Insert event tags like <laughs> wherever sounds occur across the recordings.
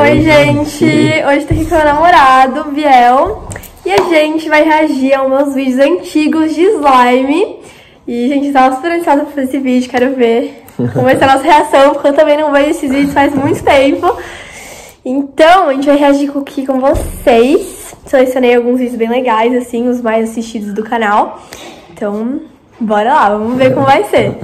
Oi, gente! Hoje tô aqui com meu namorado, Biel. E a gente vai reagir aos meus vídeos antigos de slime. E, gente, tava super ansiosa pra fazer esse vídeo, quero ver como vai ser a nossa reação, porque eu também não vejo esses vídeos faz muito tempo. Então, a gente vai reagir aqui com vocês. Selecionei alguns vídeos bem legais, assim, os mais assistidos do canal. Então, bora lá, vamos ver como vai ser.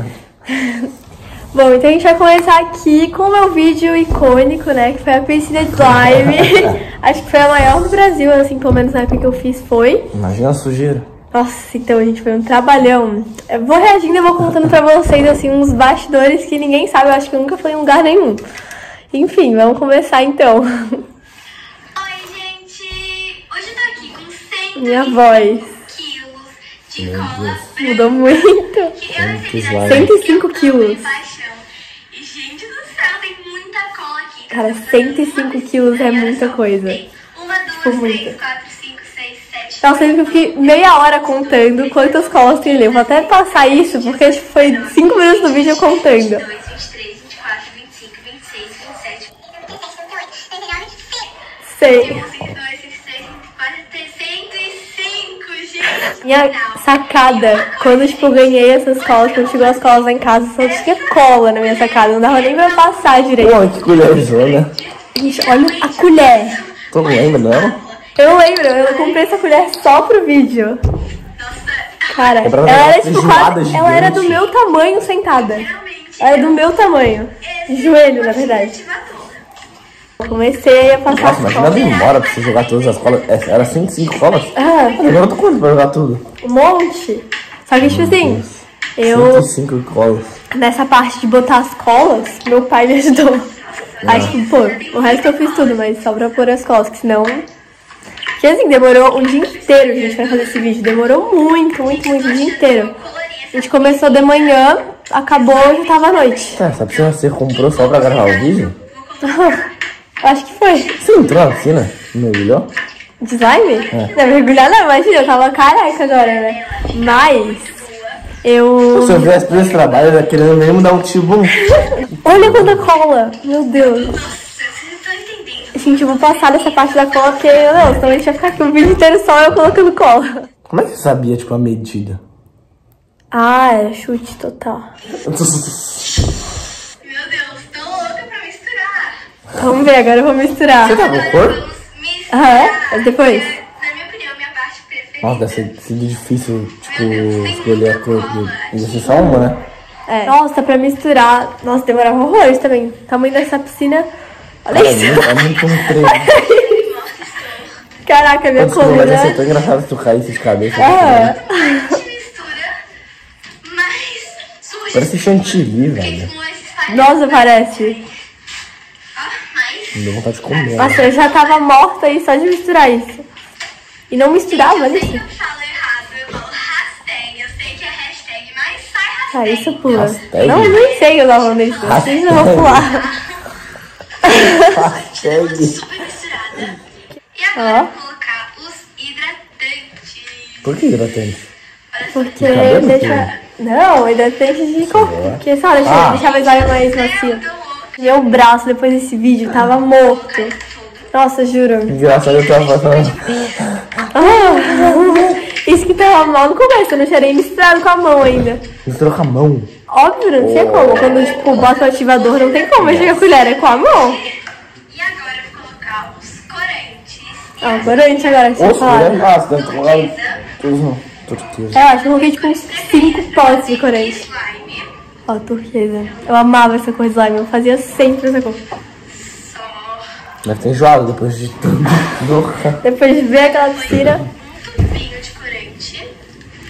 Bom, então a gente vai começar aqui com o meu vídeo icônico, né? Que foi a piscina de slime. <laughs> Acho que foi a maior do Brasil, assim, pelo menos na época que eu fiz foi. Imagina a sujeira. Nossa, então, a gente, foi um trabalhão. Eu vou reagindo e vou contando pra vocês, assim, uns bastidores que ninguém sabe. Eu acho que eu nunca fui em lugar nenhum. Enfim, vamos começar então. Oi, gente! Hoje eu tô aqui com 100 Minha voz. quilos de Meu cola Deus. branca. Mudou muito. Que eu recebi da slime. 105 Tia, quilos. de paixão. E, gente do céu, tem muita cola aqui. Cara, Tô fazendo 105 uma quilos é muita coisa. Uma, duas, Tipo, muita. três, quatro, cinco, seis, sete. Nossa, eu fiquei meia hora contando quantas colas tem ali. Eu vou até passar isso, porque que foi 5 minutos do vídeo contando. 22, 23, 24, 25, 26, 27. Sei. Minha sacada, quando tipo, eu ganhei essas colas, quando chegou as colas lá em casa, só tinha cola na minha sacada. Não dava nem pra passar direito. Pô, que colherzona. Gente, olha a colher. Tu não lembra, não? Eu lembro, eu comprei essa colher só pro vídeo. Cara, É ela era tipo quase, ela era do meu tamanho sentada. Ela era do meu tamanho. Joelho, na verdade. Comecei a passar Nossa, imagina colas. demora pra você jogar todas as colas. É, Era 105 colas? Ah, Agora eu tô quanto pra jogar tudo? um monte. Só que, tipo assim, eu, 105 colas. nessa parte de botar as colas, meu pai me ajudou. Acho que, pô, o resto eu fiz tudo, mas só pra pôr as colas, que senão. Porque assim, demorou um dia inteiro, gente, pra fazer esse vídeo. Demorou muito, muito, muito, o dia inteiro. A gente começou de manhã, acabou e já tava à noite. Cara, essa piscina você comprou só pra gravar o vídeo? <laughs> Acho que foi. Você entrou na piscina? Mergulhou? De slime? Não, mergulhar não, imagina, eu tava careca agora, né? Mas eu. Se eu viesse pra esse trabalho, eu ia querendo mesmo dar um tipo. <laughs> Olha quanta cola! Meu Deus. Vocês estão entendendo? Gente, eu vou passar dessa parte da cola porque, não, senão a gente vai ficar aqui o vídeo inteiro só eu colocando cola. Como é que você sabia, tipo, a medida? Ah, é chute total. <laughs> Meu Deus, tô louca pra misturar. Vamos ver, agora eu vou misturar. Você tá com cor? Vamos misturar. Ah, é? Depois? Na minha opinião, minha parte preferida. Nossa, deve sido difícil, tipo, escolher a cor. Ia ser só uma, né? É. Nossa, pra misturar. Nossa, demorava horrores também. O tamanho dessa piscina. Olha Cara, é isso. é muito <laughs> um treino. Caraca, minha Desculpa, mas ia ser coluna. tão engraçado se tu caísse de cabeça. É. A gente mistura, mas surge Parece chantilly, velho. Nossa, parece. Deu vontade de comer. né? Nossa, eu já tava morta aí só de misturar isso. E não misturava, olha eu isso. sempre falo errado. Eu falo hashtag. Eu sei que é hashtag, mas sai hashtag. Ah, isso pula. Hashtag? Não, nem sei eu tava falando isso. Vocês não vão pular. Hashtag. Super misturada. E agora eu vou colocar os hidratantes. Por que hidratante? Porque deixa. Não, hidratante de corpo. Porque só deixa, Ah. deixava áreas mais macio. Meu braço depois desse vídeo tava morto. Nossa, juro. Engraçado, eu tava fazendo. Ah, <laughs> isso que tava mal no começo, eu não cheirei misturado com a mão ainda. Misturou com a mão. Óbvio, não tinha como. Quando, tipo, bota o ativador, não tem como mexer com a colher, é com a mão. E agora eu vou colocar os corantes. Ah, corante agora, que você falar. né? Ah, você deve ter colocado tudo. Turquesa. É, eu acho que eu coloquei, tipo, uns 5 potes de corante. Ó, turquesa. Eu amava essa cor de slime, eu fazia sempre essa cor. Deve ter enjoado depois de tudo. Depois de ver aquela piscina... um tubinho de corante.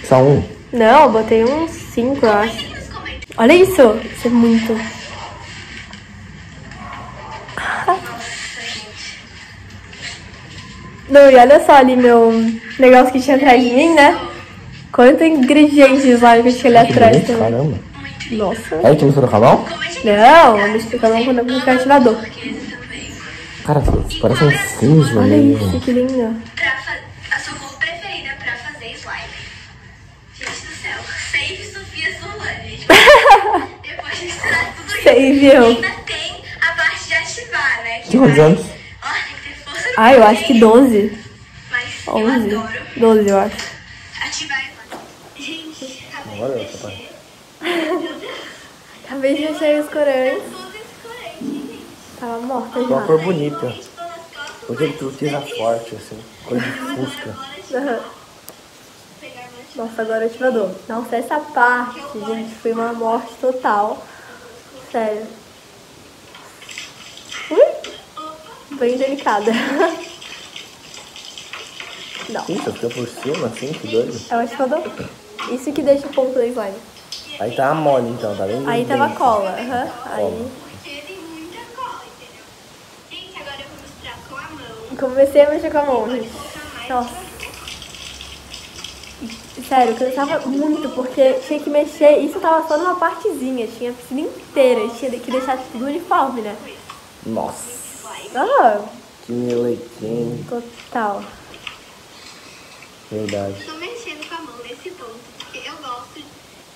Só um. Não, eu botei uns 5, eu acho. Olha isso! Isso é muito. Nossa, gente. Não, e olha só ali meu negócio que tinha atrás de mim, né? Quanto ingrediente de slime que tinha ali atrás também. caramba. Nossa. Aí que misturou com a mão? Não, eu me explicar não quando eu coloquei o ativador. Cara, parece um cinza Olha mesmo. isso, que lindo. A sua cor preferida pra fazer slime. Gente do céu. Save Sofia Solane. <laughs> Depois de misturar tudo isso. Save eu. Ainda tem a parte de ativar né? Que quantos vai- anos? Ó, tem que ter força no Ah, eu acho que peito, 12. Mas eu 11. adoro 12, eu acho. ativar ela. Gente, acabei de. Acabei de mexer os corantes. Tudo esse corante, gente. Tava morta Uma já. cor bonita. Porque ele turquesa forte, assim. Cor de fusca. Mais. Nossa, agora ativador. Nossa, essa parte, gente, foi uma morte total. Sério. Ui! Bem delicada. Não, Isso, fica por cima, assim, que doido. é o ativador. Isso que deixa o ponto da slime. Aí tá a mole, então, tá bem? Aí tava bem- cola. aham. Aí. Porque tem muita cola, entendeu? Gente, agora eu vou misturar com a mão. Comecei a mexer com a mão, gente. Mais. Nossa. Sério, cansava muito, porque tinha que mexer. Isso tava só numa partezinha, tinha a piscina inteira. e Tinha que deixar tudo uniforme, né? Nossa, Ah, que melequinho. total. Verdade. Eu tô mexendo com a mão nesse ponto, porque eu gosto de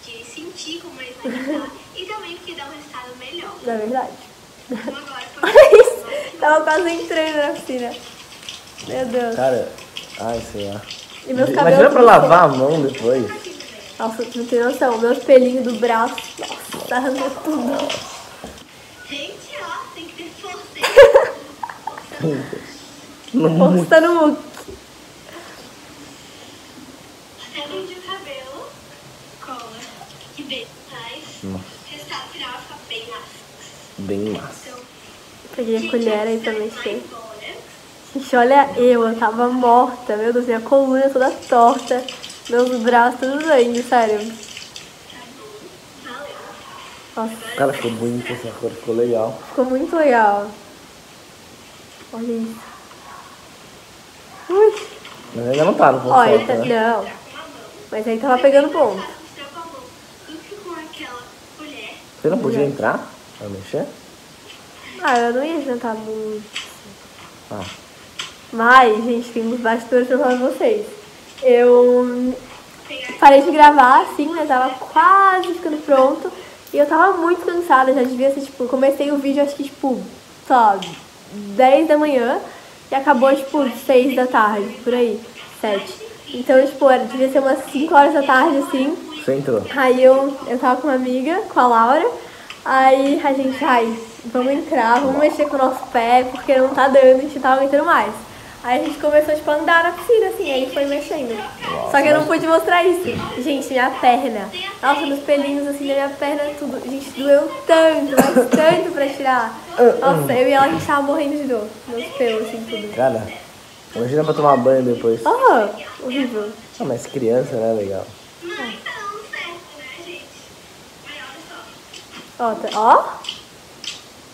sentir como a slime tá e também porque dá um resultado melhor. Na verdade. Então agora <laughs> Olha isso! Tava quase entrando na piscina. Meu Deus. Cara, ai, sei lá. E meus Imagina cabelos. pra lavar a mão depois. Nossa, não tem noção. Meus pelinhos do braço. Nossa, tá arrancando tudo. Gente, ó, tem que ter força. Não, <laughs> Força no muque. Até onde o cabelo cola. Que bem. Mas o resultado final vai ficar bem massa. bem massa. Então, Peguei a colher aí pra mexer. Gente, olha eu, eu tava morta. Meu Deus, minha coluna toda torta. Meus braços tudo doendo, sério. Tá. Nossa, Cara, ficou bonito essa cor, ficou legal. ficou muito legal. Olha isso. Ui. Mas ainda não tá no ponto Ó, aí certo, tá... né? Não. Mas aí tava pegando ponto. Mistura com a mão. Tudo que com aquela colher. Você não podia entrar pra mexer? Ah, eu não ia jantar muito. Ah, Mas, gente, tem uns bastidores pra falar pra vocês. Eu parei de gravar, assim, mas tava quase ficando pronto. E eu tava muito cansada, já devia ser, tipo, comecei o vídeo acho que, tipo, lá, 10 da manhã e acabou, tipo, 6 da tarde, por aí, 7. Então, tipo, era, devia ser umas 5 horas da tarde, assim. Você entrou. Aí eu, eu tava com uma amiga, com a Laura, aí a gente, ai, vamos entrar, vamos mexer com o nosso pé, porque não tá dando, a gente tava aguentando mais. Aí a gente começou, tipo, a andar na piscina, assim, aí foi mexendo. Só que eu não pude mostrar isso. Gente, minha perna, nossa, nos pelinhos, assim, da minha perna, tudo, gente, doeu tanto, mas tanto pra tirar. Nossa, eu e ela, a gente tava morrendo de dor, meus pelos, assim, tudo. Cara, imagina pra tomar banho depois. Ah, horrível. Ah, mas criança, né? Legal. Mas tá dando certo, né, gente? Mas olha só. Ó, tá, ó.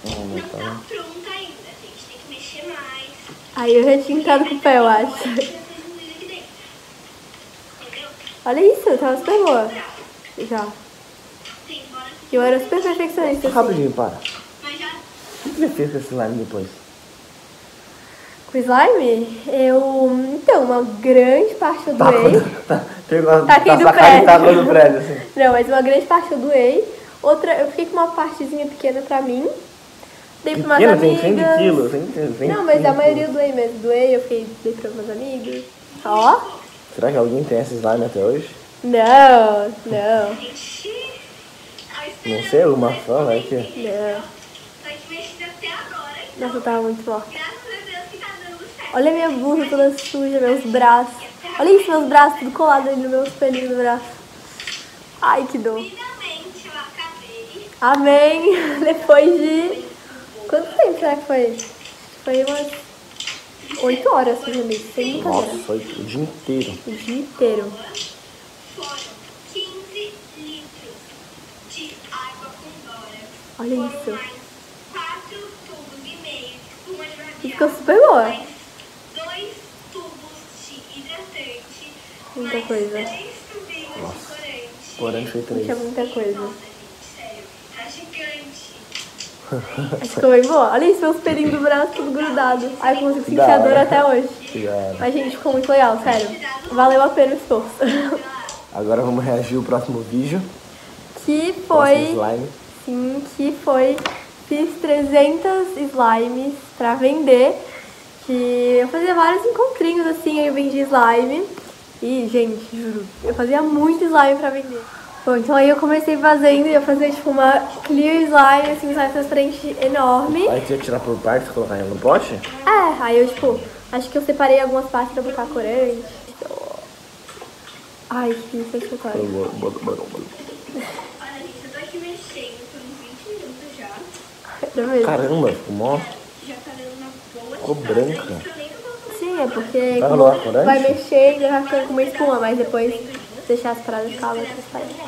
Não tá. tá pronta ainda, gente. Tem que mexer mais. Aí eu já tinha entrado com o pé, eu acho. Olha isso, tava super boa. Já. Tem bora Eu era super perfeccionista. assim. Rapidinho, para. Mas já O que você fez com esse slime depois? Com slime, eu. Então, uma grande parte eu doei. <laughs> Tá, pegou a, Taquei tá do prédio. do prédio, assim. Não, mas uma grande parte eu doei. Outra, eu fiquei com uma partezinha pequena pra mim. Dei pra umas Pequeno, tem amigas. 100 quilos. 100, 100 Não, mas a quilos. maioria eu doei mesmo. Doei, eu fiquei, dei pra umas amigas. Ó. Será que alguém tem esse slime até hoje? Não, não. A Não sei, alguma fã, vai que... não. aqui mexida até agora. Nossa, eu tava muito morta. graças a Deus que dando certo. Olha minha blusa toda suja, meus braços. Olha isso, meus braços tudo colado ali no meu espelhinho do braço. Ai, que dor. Amém. <laughs> Depois de. Quanto tempo será que foi? Foi umas 8 horas, ou menos. Sem. Nossa, foi o dia inteiro. O dia inteiro. Foram 15 litros de água com bora. Olha isso. mais 4 tubos e ficou super boa. Mais 2 tubos de hidratante. Muita coisa. 3 tubinhos de corante. Corante foi três. Tinha muita coisa. Nossa, gente, sério. Tá gigante. Acho que ficou bem boa. Olha isso, meus pelinhos do braço tudo grudado. Ai, eu consigo sentir a dor até hoje. Mas, gente, ficou muito legal, sério. Valeu a pena o esforço. Agora vamos reagir ao próximo vídeo. que foi. slime. Sim, que foi fiz 300 slimes pra vender. Que eu fazia vários encontrinhos assim, aí eu vendia slime. E, gente, juro, eu fazia muito slime pra vender. Bom, então aí eu comecei fazendo, eu fazia tipo uma clear slime, assim, um slime transparente enorme. Aí você ia tirar por partes e colocar no pote? É, aí eu, tipo, acho que eu separei algumas partes pra botar corante. Ai, que isso é escritório. Olha, gente, eu tô aqui mexendo por uns 20 minutos já. Pra ver. Caramba, ficou mó. Já tá dando uma boa Ficou branca. Sim, é porque Vai mexendo e vai ficando com uma espuma, mas depois deixar as paradas ficar transparente.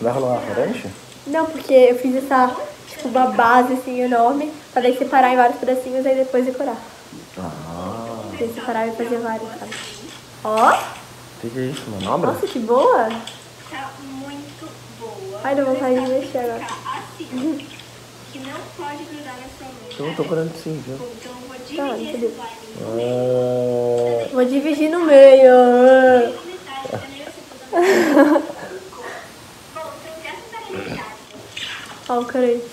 Vai rolar corante? Não, porque eu fiz essa, tipo, uma base assim enorme, pra daí separar em vários pedacinhos e depois decorar. Ah, Daí separar e fazer vários, sabe? Ó, o que, que é isso? Manobra? nossa, que boa! Tá muito boa. Ai, deu vontade de mexer agora. Tá assim, que não pode grudar na sua mão. Eu tô corando sim, viu? Então eu vou Tá, dividir cadê? esse slime em Ah, Vou dividir no meio. <laughs> metade, tá meio assim, toda Bom, então dessa variedade, Ó, o corante.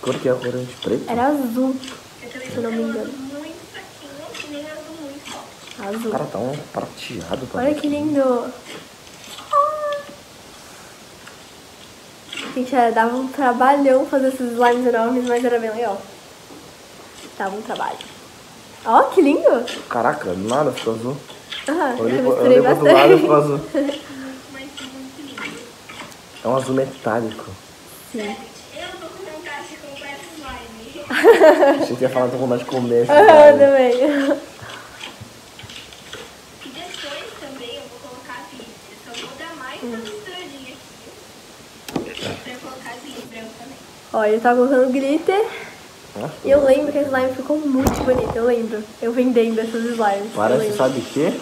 cor que é o corante preto? Era azul, eu também se eu não me engano. muito fraquinho nem azul. Azul. Cara, tá um prateado. Tá Olha que lindo. Gente, é, dava um trabalhão fazer esses slimes enormes, mas era bem legal. Dava um trabalho. Ó, que lindo. Caraca, do nada ficou azul. Ah, Eu olhei, eu eu pro outro lado e ficou azul. Mas muito lindo. É um azul metálico. Sim. Eu tô com vontade de comprar Achei que ia falar com vontade de comer. Ah, slime. também. E depois também eu vou colocar glitter. Só vou dar mais uma misturadinha aqui. Pra colocar glitter branco também. Ó, eu tava colocando glitter. Nossa, E eu lembro que a slime ficou muito bonita. Eu lembro. Eu vendendo essas slimes. Parece, sabe o quê?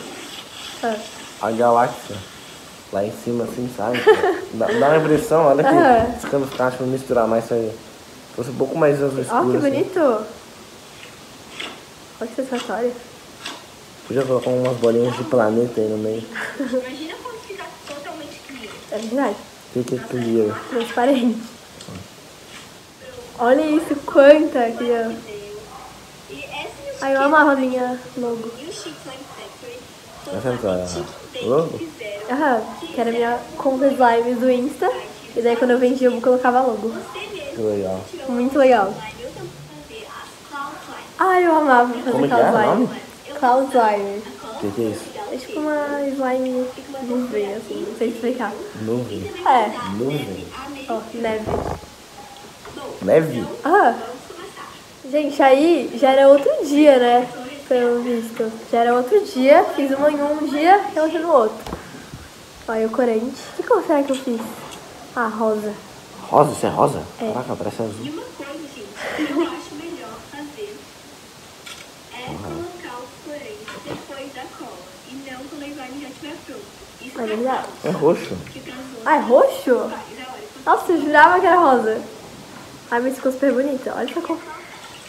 Ah. A galáxia. Lá em cima, assim, sabe? <laughs> Dá, dá uma impressão, olha aqui. Aham. Os canos ficaram pra misturar mais isso aí. Se fosse um pouco mais azul escuro. Ó, que assim. bonito. Olha que sensatório. Podia colocar umas bolinhas de planeta aí no meio. Imagina quando fica totalmente clear. É verdade. O que que é clear? Transparente. Olha isso, quanta aqui, ó. Ai, eu amava a minha logo. E Essa é a logo? Aham, que era a minha conta slimes do Insta. E daí quando eu vendia eu colocava logo. Que legal. Muito legal. Ai, eu amava fazer Como cloud é o? Cloud slime. O que que é isso? É tipo uma slime nuvem, assim, não sei explicar. Nuvem. É, Nuvem. ó, neve. Neve? Ah, gente, aí já era outro dia, né? Pelo visto. Já era outro dia, fiz uma em um dia e outra no outro. Olha o corante. Que cor será que eu fiz? Ah, rosa. Rosa? Isso é rosa? É. Caraca, parece azul. E uma coisa, gente, que eu acho melhor fazer é colocar o corante depois da cola. E não quando a slime já estiver pronto. Isso É verdade. É roxo. Ah, é roxo? É. Nossa, eu jurava que era rosa. Ai, mas ficou super bonita. Olha essa cor.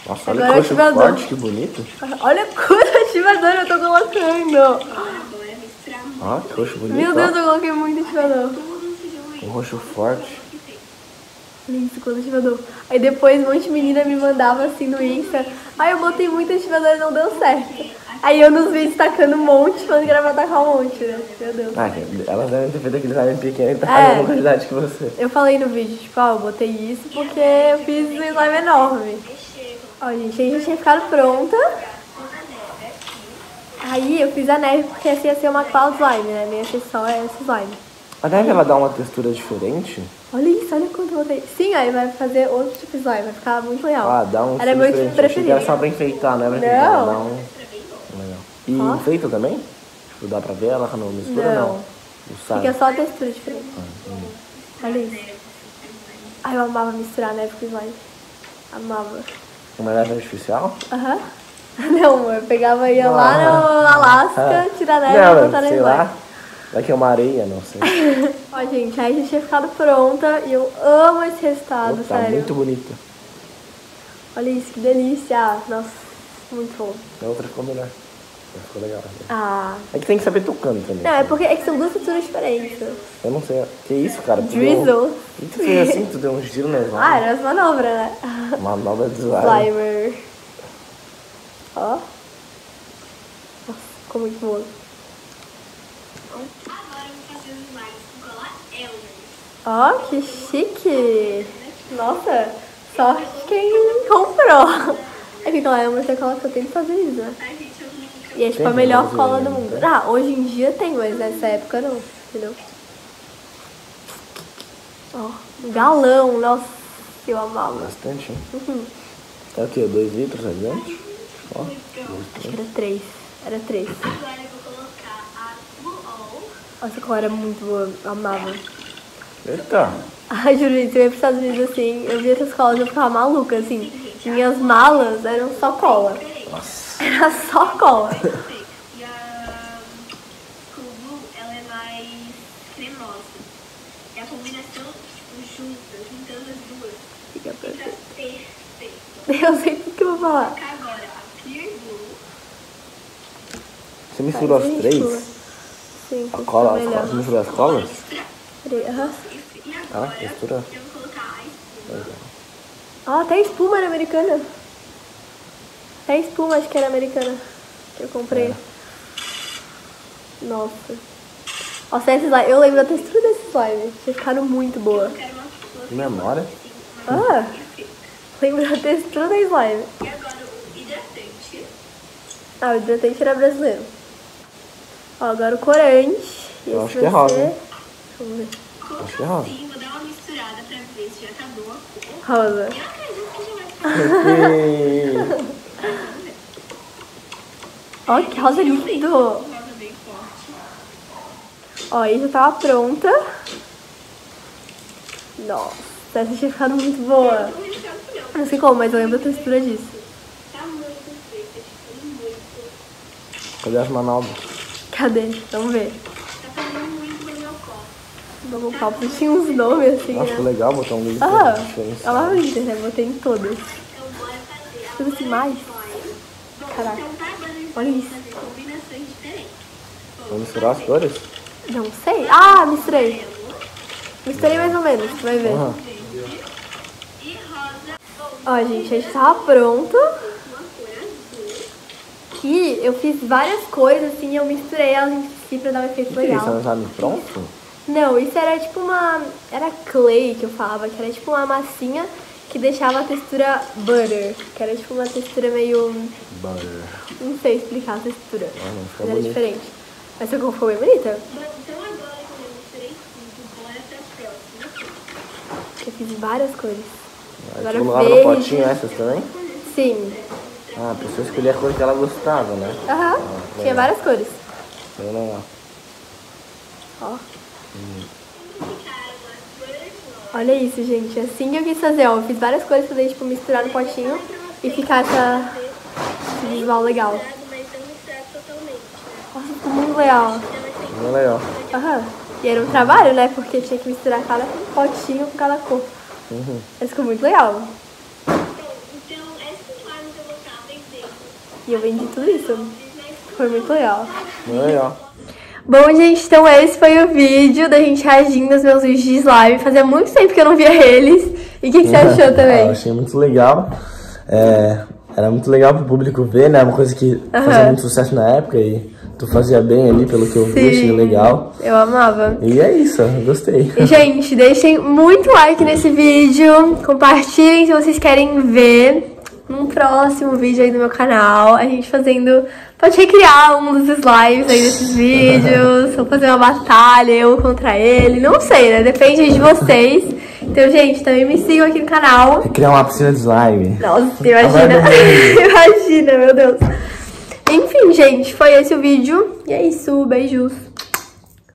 Nossa, olha Agora que roxo ativador. forte, que bonito. Olha a cor do ativador eu tô colocando. Agora misturar muito. Ó, que roxo bonito. Meu. Deus, eu coloquei muito ativador. Um roxo forte. Isso, quanto ativador. Aí depois um monte de menina me mandava assim no Insta. Ai, eu botei muito ativador e não deu certo. Aí eu nos vídeos tacando um monte, falando que era pra tacar um monte, né? Meu Deus. Ah, elas devem ter feito aquele slime pequeno e tá É. na mesma quantidade que você. Eu falei no vídeo, tipo, ó, eu botei isso porque eu fiz um slime enorme. Ó, gente, aí já tinha ficado pronta. Aí eu fiz a neve porque essa ia ser uma cloud slime, né? Nem ia ser só essa slime. A neve, ela dá uma textura diferente? Olha isso, olha quanto eu botei. Sim, aí vai fazer outro tipo de slime, vai ficar muito legal. Ah, dá um Era meu tipo que era preferido. só pra enfeitar, não é pra. Não. Dá um... Legal. E Ó. enfeita também? Tipo, dá pra ver ela quando mistura? Não. Não. Não. Fica só a textura diferente. Olha isso. Ai, eu amava misturar neve com slime. Amava. Uma neve artificial? Aham. <laughs> Não, amor, eu pegava e ia lá no Alasca, tirar neve e não, botar na slime. lá. Daqui é uma areia, não sei. <laughs> Ó, gente, aí já tinha ficado pronta e eu amo esse resultado, Pô, tá sério. muito bonita. Olha isso, que delícia. Nossa, muito bom. A outra ficou melhor. Ficou legal. Ah. É que tem que saber tocando também. Não, é porque é que são duas texturas diferentes. Eu não sei. Que isso, cara? Tu Drizzle. Deu... E tu fez assim? Tu deu um giro no slime? Ah, era as manobras, né? <laughs> Uma nova de slime. Slimer. Ó. Nossa, ficou muito boa. Agora eu vou fazer os slimes com cola Ó, que chique. Nossa, sorte quem comprou. É que cola é uma cola que eu tenho que fazer isso, né? Ai, gente, eu nunca. E é tipo a melhor cola do mundo. tem? Ah, hoje em dia tem, mas nessa época não, entendeu? Ó, um galão, nossa, eu amava. Bastante, hein? Uhum. É o quê? Dois litros ali dentro? Ó. Acho que era três. Era três. Agora eu vou colocar a Blue All. Nossa, a cola era muito boa, eu amava. Eita. Ai, juro, gente, eu ia pros Estados Unidos assim, eu via essas colas e eu ficava maluca, assim. Minhas malas eram só cola. Nossa. Era só cola. <laughs> E a Cool Blue, ela é mais cremosa. E a combinação, tipo, junta, juntando as duas, Fica fica perfeito. <laughs> Eu sei o que eu vou falar. Agora a Clear Blue. Você misturou as três? Sim, A cola, as melhor. colas. Você misturou as colas? Peraí, aham. Ah, agora mistura. eu vou colocar a espuma. Ó, até espuma era americana. Até espuma acho que era americana. Que eu comprei. Nossa. Nossa, esse slime. Eu lembro da textura desse slime. Tinha ficado muito boa. Eu quero uma flor Que memória. Ah, lembro da textura da slime. E agora o hidratante. Ah, o hidratante era brasileiro. Ó, agora o corante. Eu acho que é rosa, ser-? Vamos ver. Acho que é rosa. Sim, vou dar uma misturada pra ver se já acabou a cor. Rosa. Eu acredito que rosa lindo. Ó, aí já tava pronta. Nossa, essa tinha ficado muito boa. Não sei como, mas eu lembro a textura disso. Tá muito feita, tipo, muito. Cadê as manobras? Cadê? Vamos ver. Tá fazendo muito no meu copo. Copo tinha uns nomes assim, ficou né? legal botar um livro Ah, diferente. ela no Inter, né? Botei em todas. Tudo assim mais. Caraca. Olha isso. Vamos misturar as cores? Não sei. Ah, misturei. Misturei mais ou menos, vai ver. E rosa, Ó, gente, a gente tava pronto. uma cor azul. Que eu fiz várias cores assim, eu misturei elas em si pra dar um efeito O é isso? É legal. um exame pronto? Não, isso era tipo uma. Era clay que eu falava, que era tipo uma massinha que deixava a textura butter. Que era tipo uma textura meio. Butter. Não sei explicar a textura. Ah, não, mas era bonito. diferente. Mas cor ficou bem bonita. Então agora que eu fiz várias cores. Aí Agora tu colocava no verde. potinho essas também? Sim. Ah, a pessoa escolher a cor que ela gostava, né? Aham. Tinha várias cores. Bem legal. Ó. Olha isso, gente. Assim que eu quis fazer, ó. Eu fiz várias cores pra tipo, misturar no potinho e ficar essa visual legal. Nossa, ficou muito legal. Bem legal. Aham. E era um trabalho, né? Porque tinha que misturar cada potinho com cada cor. Uhum. Mas ficou muito legal. Então. E eu vendi tudo isso. Foi muito legal. Bem legal. Bom, gente, então esse foi o vídeo da gente reagindo aos meus vídeos de slime. Fazia muito tempo que eu não via eles. E o que, que você <laughs> achou Ah, eu também? achei muito legal. É, era muito legal pro público ver, né? Uma coisa que fazia Aham. muito sucesso na época e tu fazia bem ali, pelo que eu vi, achei legal. Eu amava. E é isso, eu gostei. E, gente, deixem muito like nesse vídeo. Compartilhem se vocês querem ver num próximo vídeo aí do meu canal. A gente fazendo. Pode recriar um dos slimes aí desses <laughs> vídeos. ou fazer uma batalha, eu contra ele. Não sei, né? Depende de vocês. Então, gente, também me sigam aqui no canal. Criar uma piscina de slime. Nossa, imagina. <laughs> Imagina, meu Deus. Enfim, gente, foi esse o vídeo. E é isso. Beijos.